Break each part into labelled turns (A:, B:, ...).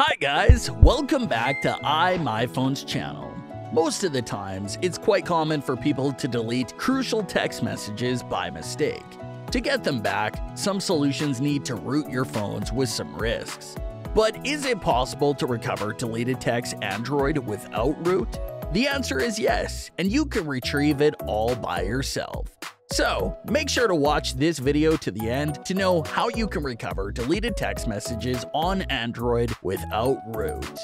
A: Hi guys, welcome back to iMyFone's channel. Most of the times, it's quite common for people to delete crucial text messages by mistake. To get them back, some solutions need to root your phones with some risks. But is it possible to recover deleted text Android without root? The answer is yes, and you can retrieve it all by yourself. So, make sure to watch this video to the end to know how you can recover deleted text messages on Android without root.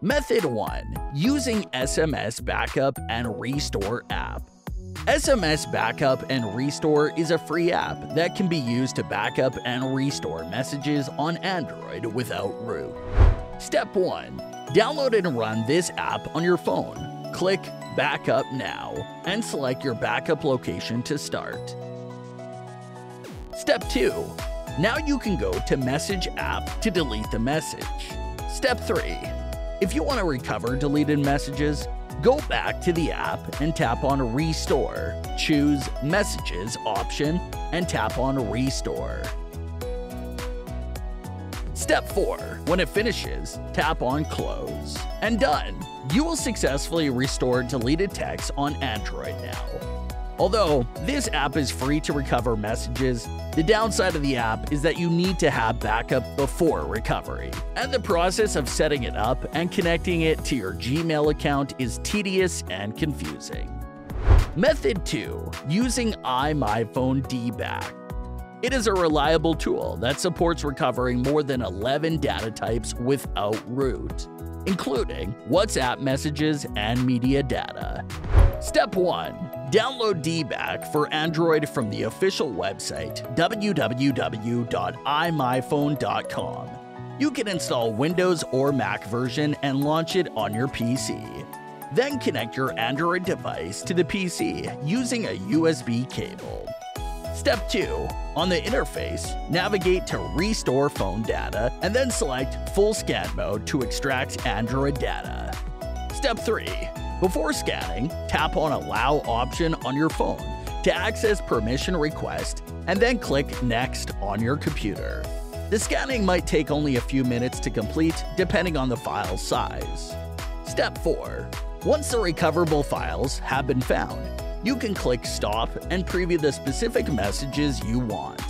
A: Method 1. Using SMS Backup and Restore app. SMS Backup and Restore is a free app that can be used to backup and restore messages on Android without root. Step 1. Download and run this app on your phone. Click Backup Now and select your backup location to start. Step 2. Now you can go to Message app to delete the message. Step 3. If you want to recover deleted messages, go back to the app and tap on Restore. Choose Messages option and tap on Restore. Step 4. When it finishes, tap on Close. And done! You will successfully restore deleted text on Android now. Although this app is free to recover messages, the downside of the app is that you need to have backup before recovery. And the process of setting it up and connecting it to your Gmail account is tedious and confusing. Method 2. Using iMyFone D-Back. It is a reliable tool that supports recovering more than 11 data types without root, including WhatsApp messages and media data. Step 1. Download D-Back for Android from the official website www.imyfone.com. You can install Windows or Mac version and launch it on your PC. Then connect your Android device to the PC using a USB cable. Step 2. On the interface, navigate to Restore Phone Data and then select Full Scan Mode to extract Android data. Step 3. Before scanning, tap on Allow option on your phone to access permission request and then click Next on your computer. The scanning might take only a few minutes to complete depending on the file size. Step 4. Once the recoverable files have been found, you can click Stop and preview the specific messages you want.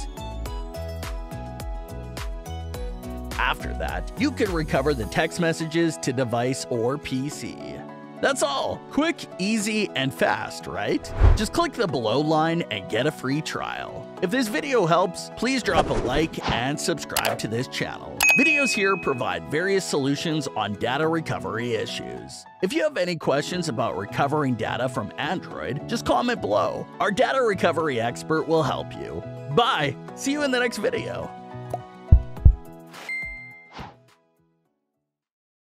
A: After that, you can recover the text messages to device or PC. That's all. Quick, easy, and fast, right? Just click the below line and get a free trial. If this video helps, please drop a like and subscribe to this channel. Videos here provide various solutions on data recovery issues. If you have any questions about recovering data from Android, just comment below. Our data recovery expert will help you. Bye! See you in the next video.